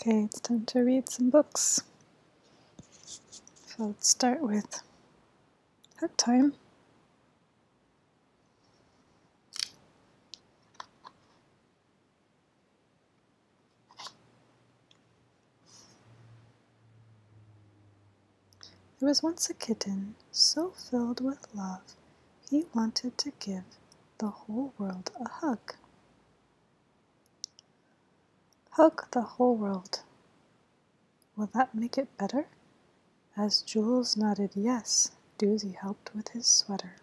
Okay, it's time to read some books. So let's start with Hug Time. There was once a kitten so filled with love he wanted to give the whole world a hug. Hug the whole world. Will that make it better? As Jules nodded yes, Doozy helped with his sweater.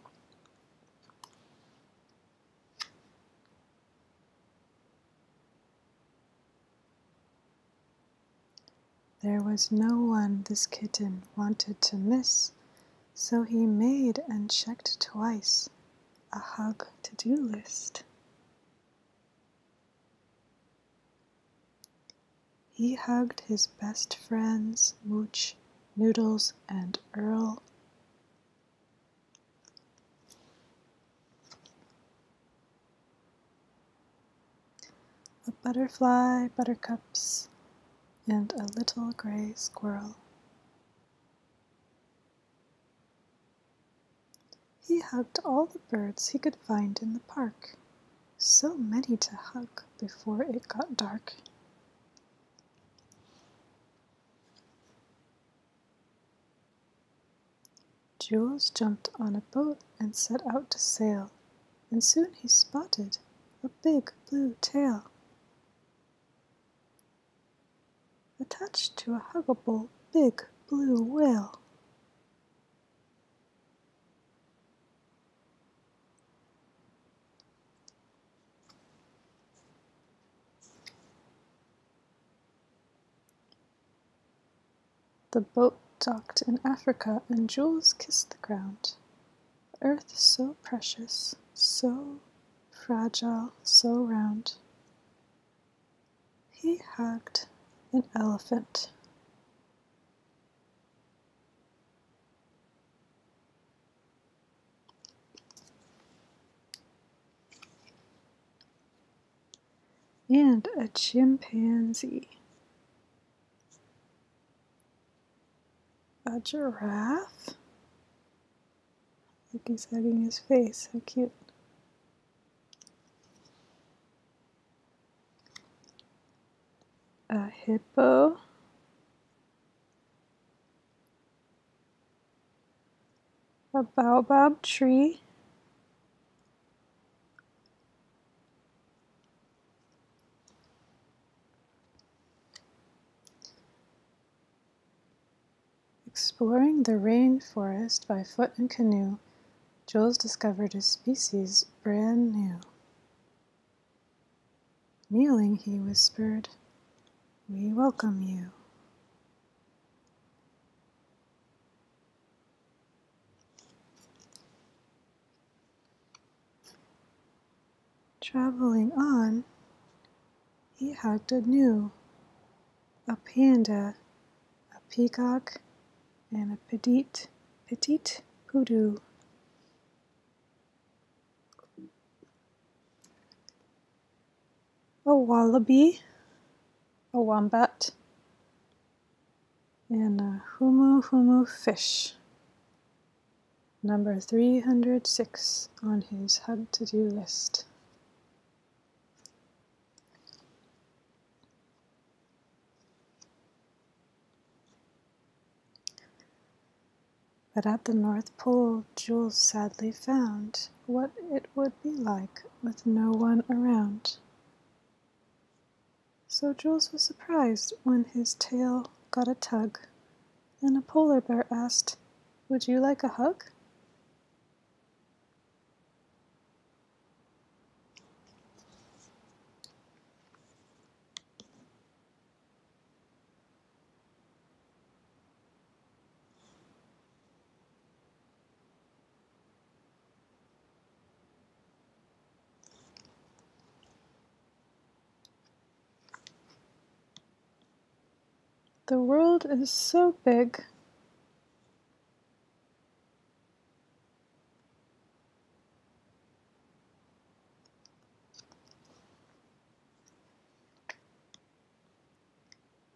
There was no one this kitten wanted to miss, so he made and checked twice a hug to do list. He hugged his best friends, Mooch, Noodles, and Earl. A butterfly, buttercups, and a little gray squirrel. He hugged all the birds he could find in the park. So many to hug before it got dark. Jules jumped on a boat and set out to sail, and soon he spotted a big blue tail. attached to a huggable big blue whale. The boat docked in Africa and Jules kissed the ground. The earth so precious, so fragile, so round. He hugged an elephant. And a chimpanzee. A giraffe? Like he's hugging his face. How cute. a hippo, a baobab tree, Exploring the rainforest by foot and canoe, Jules discovered a species brand new. Kneeling, he whispered, we welcome you. Traveling on, he hugged a gnu, a panda, a peacock, and a petite, petite pudu. A wallaby, a wombat, and a humu humu fish. Number 306 on his hug to do list. But at the North Pole, Jules sadly found what it would be like with no one around. So Jules was surprised when his tail got a tug, and a polar bear asked, Would you like a hug? The world is so big.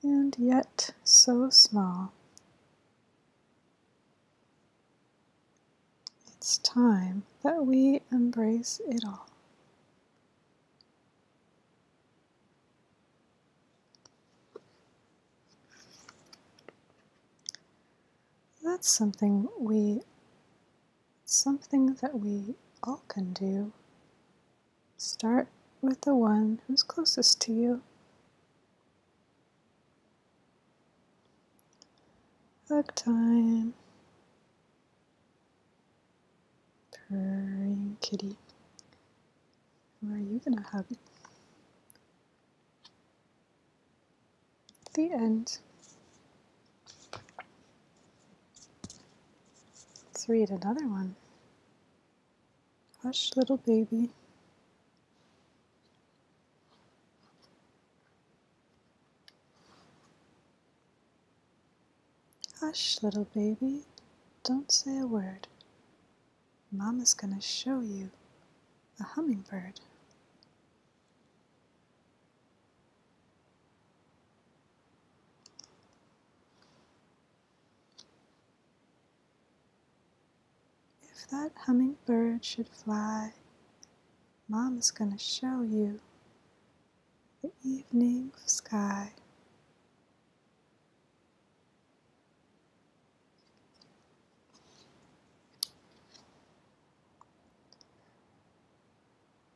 and yet so small. It's time that we embrace it all. That's something we something that we all can do. Start with the one who's closest to you. Hug time. Purring kitty. Who are you gonna hug? The end. Let's read another one. Hush, little baby. Hush, little baby, don't say a word. Mama's gonna show you a hummingbird. If that hummingbird should fly, Mama's gonna show you the evening sky.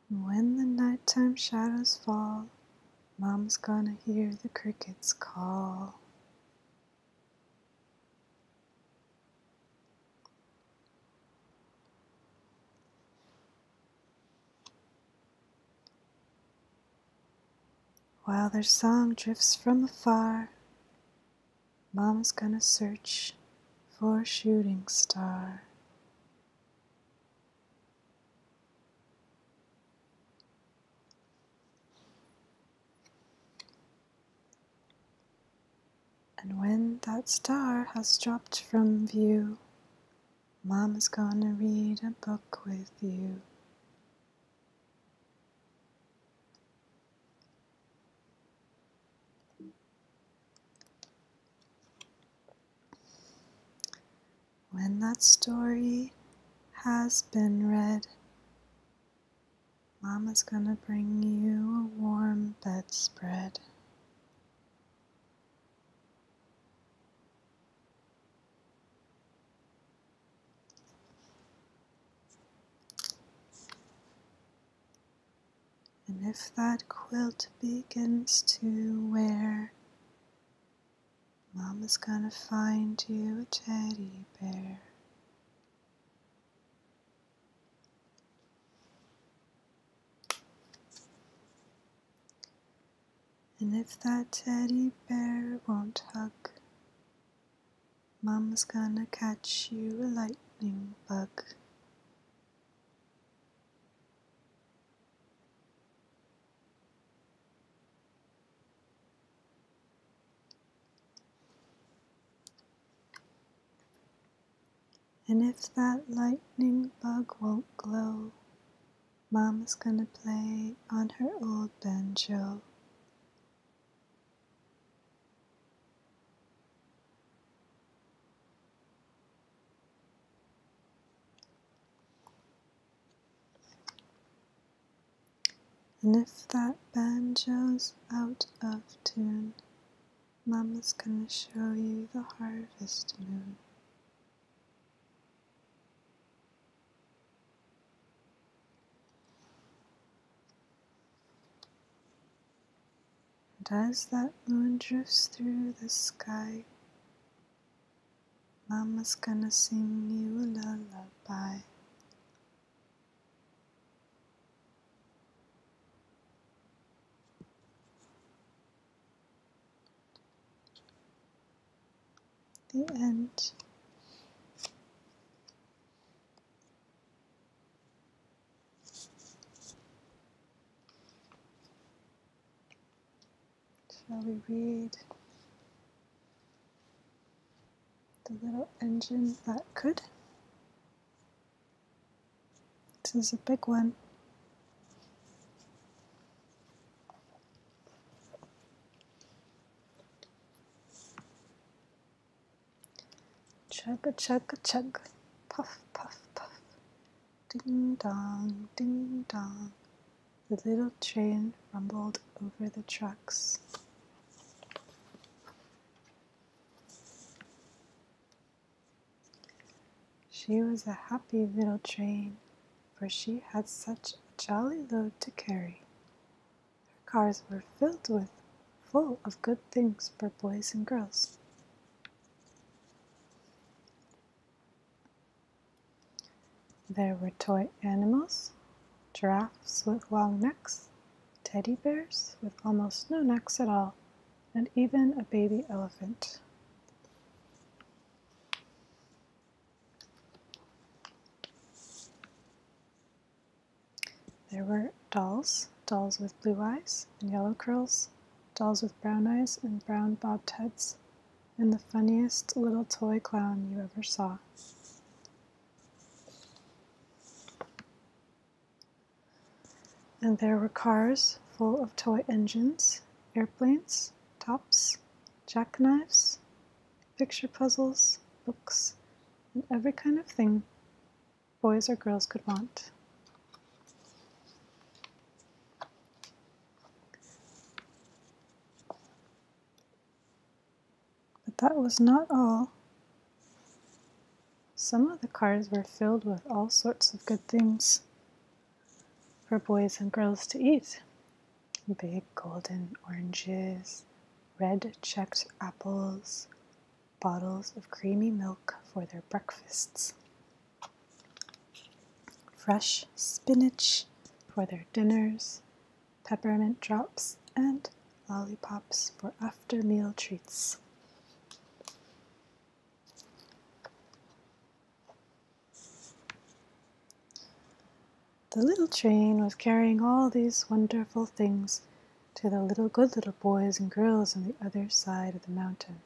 When the nighttime shadows fall, Mom's gonna hear the crickets call. While their song drifts from afar, Mom's gonna search for a shooting star. And when that star has dropped from view, Mama's gonna read a book with you. When that story has been read, Mama's gonna bring you a warm bedspread. And if that quilt begins to wear, Mama's gonna find you a teddy bear. And if that teddy bear won't hug, Mama's gonna catch you a lightning bug. And if that lightning bug won't glow, Mama's gonna play on her old banjo. And if that banjo's out of tune, Mama's gonna show you the harvest moon. And as that moon drifts through the sky, Mama's gonna sing you a lullaby. The end. Shall we read the little engine that could? This is a big one. Chug a chug a chug, puff puff puff, ding dong, ding dong. The little train rumbled over the tracks. She was a happy little train, for she had such a jolly load to carry. Her cars were filled with full of good things for boys and girls. There were toy animals, giraffes with long necks, teddy bears with almost no necks at all, and even a baby elephant. There were dolls, dolls with blue eyes and yellow curls, dolls with brown eyes and brown bobbed heads, and the funniest little toy clown you ever saw. And there were cars full of toy engines, airplanes, tops, jackknives, picture puzzles, books, and every kind of thing boys or girls could want. But that was not all. Some of the cars were filled with all sorts of good things for boys and girls to eat. Big golden oranges, red checked apples, bottles of creamy milk for their breakfasts, fresh spinach for their dinners, peppermint drops, and lollipops for after meal treats. The little train was carrying all these wonderful things to the little good little boys and girls on the other side of the mountain.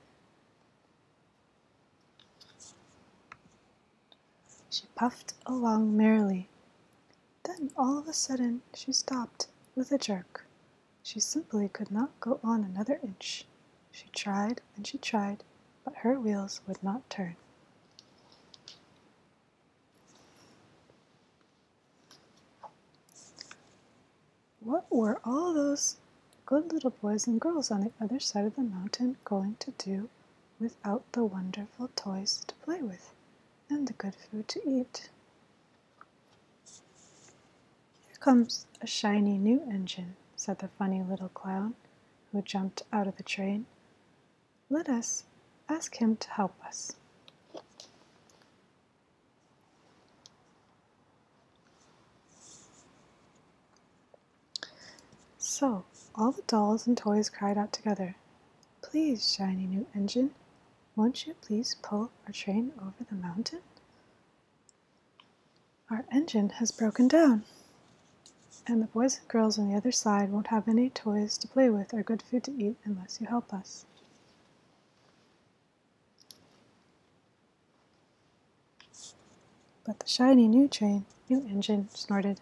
She puffed along merrily. Then all of a sudden she stopped with a jerk. She simply could not go on another inch. She tried and she tried, but her wheels would not turn. What were all those good little boys and girls on the other side of the mountain going to do without the wonderful toys to play with and the good food to eat? Here comes a shiny new engine, said the funny little clown who jumped out of the train. Let us ask him to help us. So all the dolls and toys cried out together, Please, shiny new engine, won't you please pull our train over the mountain? Our engine has broken down, and the boys and girls on the other side won't have any toys to play with or good food to eat unless you help us. But the shiny new train, new engine, snorted,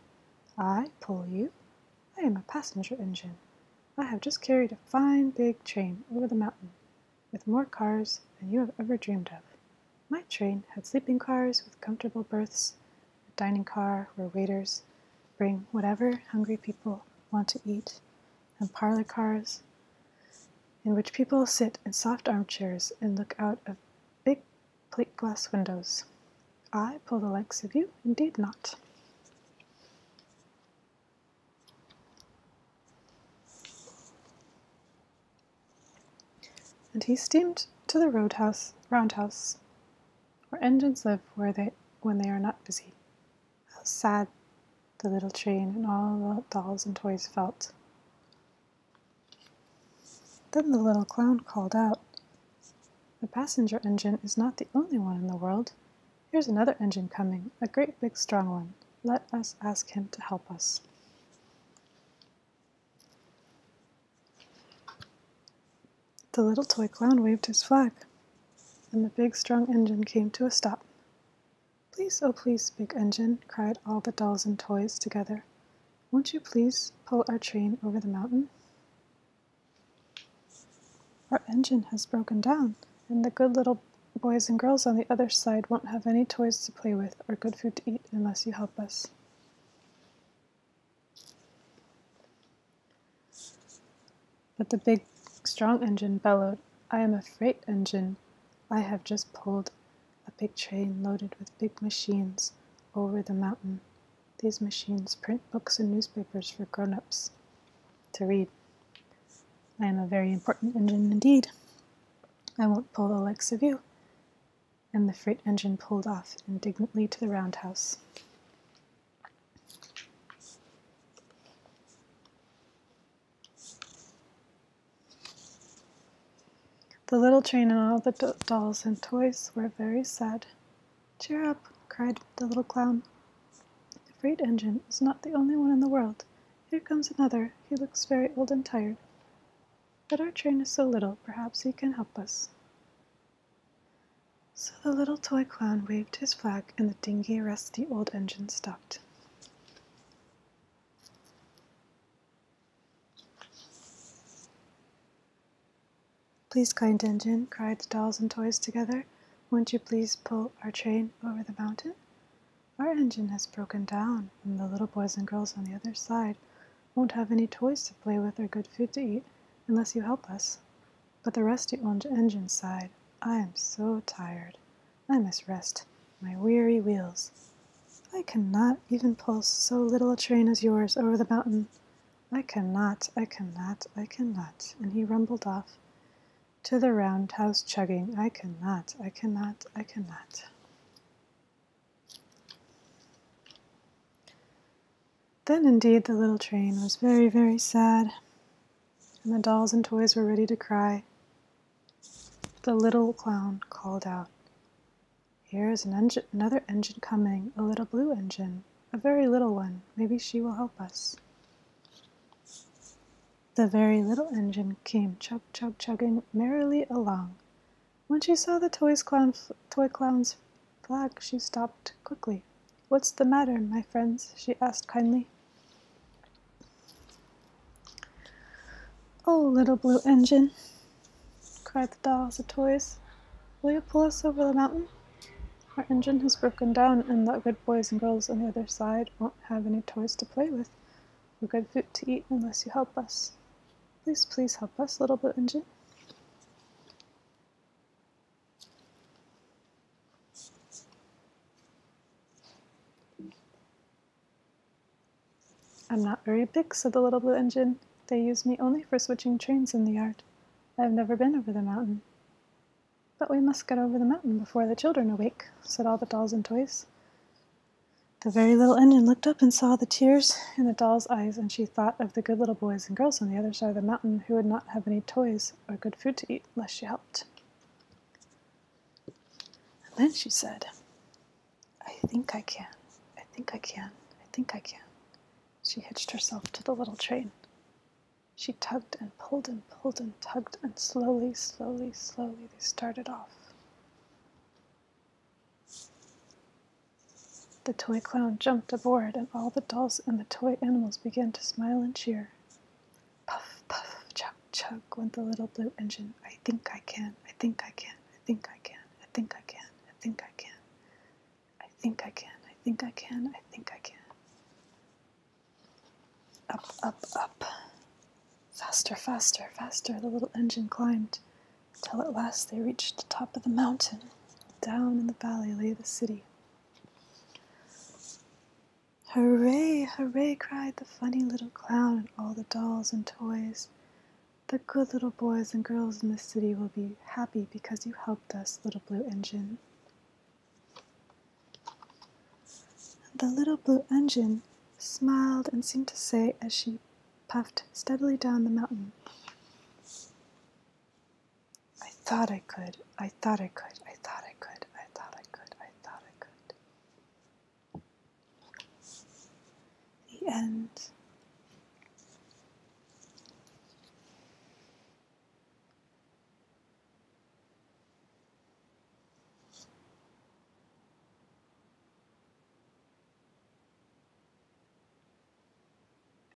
I pull you? I am a passenger engine. I have just carried a fine big train over the mountain, with more cars than you have ever dreamed of. My train had sleeping cars with comfortable berths, a dining car where waiters bring whatever hungry people want to eat, and parlor cars in which people sit in soft armchairs and look out of big plate glass windows. I pull the likes of you? Indeed not. And he steamed to the roadhouse, roundhouse, where engines live where they, when they are not busy. How sad the little train and all the dolls and toys felt. Then the little clown called out, The passenger engine is not the only one in the world. Here's another engine coming, a great big strong one. Let us ask him to help us. The little toy clown waved his flag, and the big strong engine came to a stop. Please, oh please, big engine, cried all the dolls and toys together. Won't you please pull our train over the mountain? Our engine has broken down, and the good little boys and girls on the other side won't have any toys to play with or good food to eat unless you help us. But the big, strong engine bellowed, I am a freight engine. I have just pulled a big train loaded with big machines over the mountain. These machines print books and newspapers for grown ups to read. I am a very important engine indeed. I won't pull the likes of you. And the freight engine pulled off indignantly to the roundhouse. The little train and all the do- dolls and toys were very sad. Cheer up, cried the little clown. The freight engine is not the only one in the world. Here comes another. He looks very old and tired. But our train is so little, perhaps he can help us. So the little toy clown waved his flag, and the dingy, rusty old engine stopped. Please, kind engine, cried the dolls and toys together, won't you please pull our train over the mountain? Our engine has broken down, and the little boys and girls on the other side won't have any toys to play with or good food to eat unless you help us. But the rusty old engine sighed, I am so tired. I must rest my weary wheels. I cannot even pull so little a train as yours over the mountain. I cannot, I cannot, I cannot. And he rumbled off to the roundhouse chugging, I cannot, I cannot, I cannot. Then indeed the little train was very, very sad, and the dolls and toys were ready to cry. The little clown called out, Here is an another engine coming, a little blue engine, a very little one. Maybe she will help us. The very little engine came chug chug chugging merrily along. When she saw the toys clown, toy clown's flag, she stopped quickly. What's the matter, my friends? she asked kindly. Oh, little blue engine, cried the dolls of toys. Will you pull us over the mountain? Our engine has broken down, and the good boys and girls on the other side won't have any toys to play with or good food to eat unless you help us. Please, please help us, little blue engine. I'm not very big, said the little blue engine. They use me only for switching trains in the yard. I have never been over the mountain. But we must get over the mountain before the children awake, said all the dolls and toys. The very little engine looked up and saw the tears in the doll's eyes, and she thought of the good little boys and girls on the other side of the mountain who would not have any toys or good food to eat unless she helped. And then she said, I think I can, I think I can, I think I can. She hitched herself to the little train. She tugged and pulled and pulled and tugged, and slowly, slowly, slowly they started off. The toy clown jumped aboard, and all the dolls and the toy animals began to smile and cheer. Puff, puff, chug, chug went the little blue engine. I think I can, I think I can, I think I can, I think I can, I think I can. I think I can, I think I can, I think I can. Up, up, up. Faster, faster, faster the little engine climbed, till at last they reached the top of the mountain. Down in the valley lay the city. Hooray, hooray, cried the funny little clown and all the dolls and toys. The good little boys and girls in the city will be happy because you helped us, little blue engine. The little blue engine smiled and seemed to say as she puffed steadily down the mountain, I thought I could, I thought I could, I thought I could, I thought I could, I thought